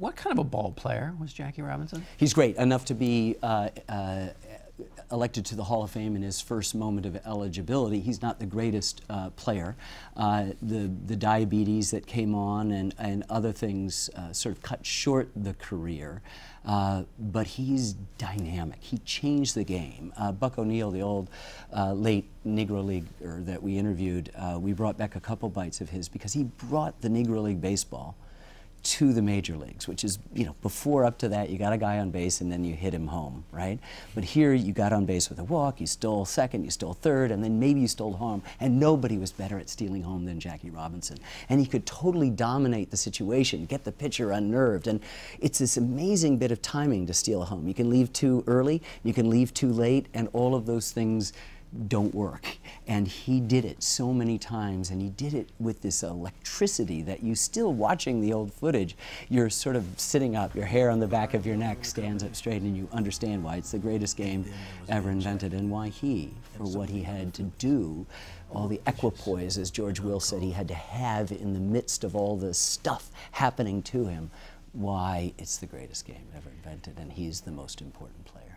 What kind of a ball player was Jackie Robinson? He's great, enough to be uh, uh, elected to the Hall of Fame in his first moment of eligibility. He's not the greatest uh, player. Uh, the, the diabetes that came on and, and other things uh, sort of cut short the career. Uh, but he's dynamic. He changed the game. Buck O'Neil, the old late Negro Leaguer that we interviewed, we brought back a couple bites of his because he brought the Negro League baseball to the major leagues, which is, you know, before up to that, you got a guy on base and then you hit him home, right? But here you got on base with a walk, you stole second, you stole third, and then maybe you stole home, and nobody was better at stealing home than Jackie Robinson. And he could totally dominate the situation, get the pitcher unnerved, and it's this amazing bit of timing to steal a home. You can leave too early, you can leave too late, and all of those things don't work. And he did it so many times, and he did it with this electricity that you still watching the old footage, you're sort of sitting up, your hair on the back of your neck stands up straight, and you understand why it's the greatest game ever invented and why he, for what he had to do, all the equipoise, as George Will said, he had to have in the midst of all the stuff happening to him, why it's the greatest game ever invented, and he's the most important player.